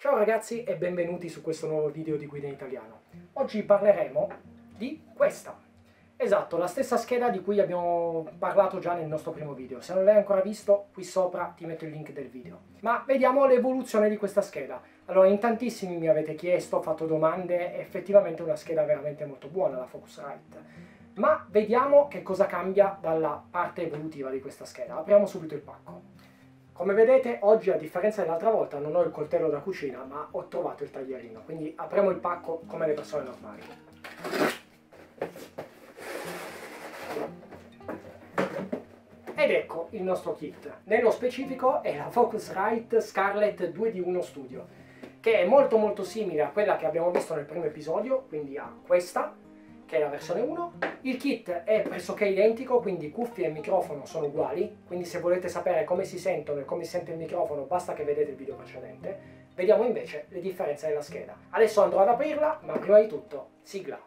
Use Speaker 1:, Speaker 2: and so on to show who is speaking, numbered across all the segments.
Speaker 1: Ciao ragazzi e benvenuti su questo nuovo video di guida in italiano. Oggi parleremo di questa. Esatto, la stessa scheda di cui abbiamo parlato già nel nostro primo video. Se non l'hai ancora visto, qui sopra ti metto il link del video. Ma vediamo l'evoluzione di questa scheda. Allora, in tantissimi mi avete chiesto, fatto domande, è effettivamente una scheda veramente molto buona, la Focusrite. Ma vediamo che cosa cambia dalla parte evolutiva di questa scheda. Apriamo subito il pacco. Come vedete oggi a differenza dell'altra volta non ho il coltello da cucina ma ho trovato il taglierino, quindi apriamo il pacco come le persone normali. Ed ecco il nostro kit. Nello specifico è la Focusrite Scarlett 2D1 Studio, che è molto molto simile a quella che abbiamo visto nel primo episodio, quindi a questa, che è la versione 1. Il kit è pressoché identico, quindi cuffie e microfono sono uguali, quindi se volete sapere come si sentono e come si sente il microfono basta che vedete il video precedente. Vediamo invece le differenze della scheda. Adesso andrò ad aprirla, ma prima di tutto, sigla.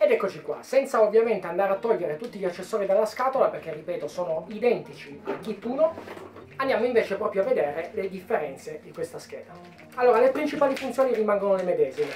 Speaker 1: Ed eccoci qua, senza ovviamente andare a togliere tutti gli accessori dalla scatola, perché ripeto sono identici al kit 1, andiamo invece proprio a vedere le differenze di questa scheda. Allora, le principali funzioni rimangono le medesime.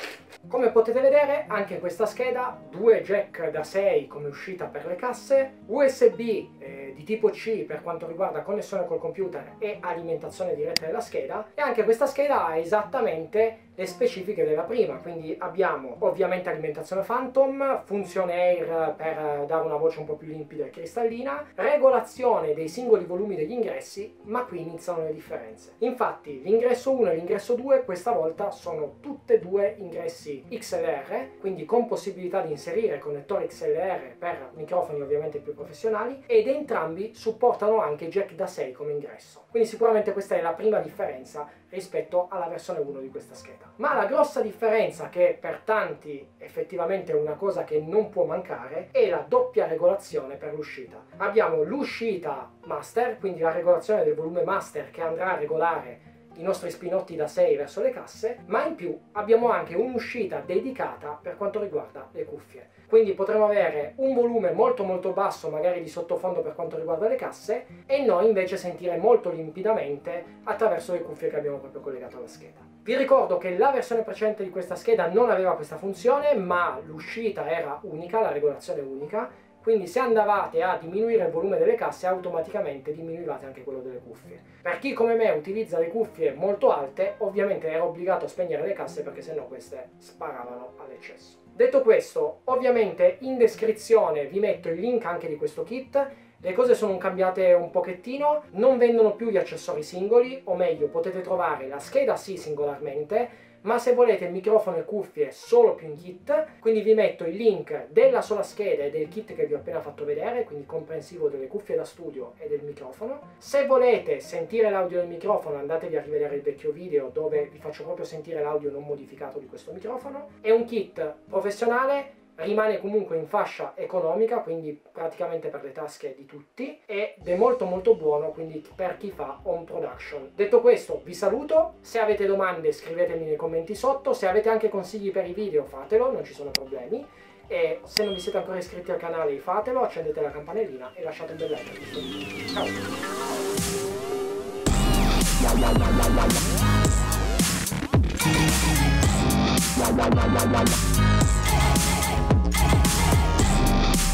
Speaker 1: Come potete vedere, anche questa scheda, due jack da 6 come uscita per le casse, USB eh, di tipo C per quanto riguarda connessione col computer e alimentazione diretta della scheda, e anche questa scheda ha esattamente le specifiche della prima, quindi abbiamo ovviamente alimentazione Phantom, funzione Air per dare una voce un po' più limpida e cristallina, regolazione dei singoli volumi degli ingressi, ma qui iniziano le differenze. Infatti l'ingresso 1 e l'ingresso 2 questa volta sono tutte e due ingressi XLR, quindi con possibilità di inserire connettori XLR per microfoni ovviamente più professionali, ed entrambi supportano anche jack da 6 come ingresso. Quindi sicuramente questa è la prima differenza rispetto alla versione 1 di questa scheda. Ma la grossa differenza, che per tanti effettivamente è una cosa che non può mancare, è la doppia regolazione per l'uscita. Abbiamo l'uscita master, quindi la regolazione del volume master che andrà a regolare i nostri spinotti da 6 verso le casse, ma in più abbiamo anche un'uscita dedicata per quanto riguarda le cuffie. Quindi potremo avere un volume molto molto basso, magari di sottofondo per quanto riguarda le casse, e noi invece sentire molto limpidamente attraverso le cuffie che abbiamo proprio collegato alla scheda. Vi ricordo che la versione precedente di questa scheda non aveva questa funzione, ma l'uscita era unica, la regolazione unica, quindi se andavate a diminuire il volume delle casse automaticamente diminuivate anche quello delle cuffie. Per chi come me utilizza le cuffie molto alte ovviamente era obbligato a spegnere le casse perché sennò queste sparavano all'eccesso. Detto questo, ovviamente in descrizione vi metto il link anche di questo kit le cose sono cambiate un pochettino, non vendono più gli accessori singoli, o meglio, potete trovare la scheda sì singolarmente, ma se volete il microfono e cuffie solo più in kit, quindi vi metto il link della sola scheda e del kit che vi ho appena fatto vedere, quindi comprensivo delle cuffie da studio e del microfono. Se volete sentire l'audio del microfono andatevi a rivedere il vecchio video dove vi faccio proprio sentire l'audio non modificato di questo microfono. È un kit professionale rimane comunque in fascia economica, quindi praticamente per le tasche di tutti, ed è molto molto buono quindi per chi fa home production. Detto questo vi saluto, se avete domande scrivetemi nei commenti sotto, se avete anche consigli per i video fatelo, non ci sono problemi, e se non vi siete ancora iscritti al canale fatelo, accendete la campanellina e lasciate un bel like. Ciao!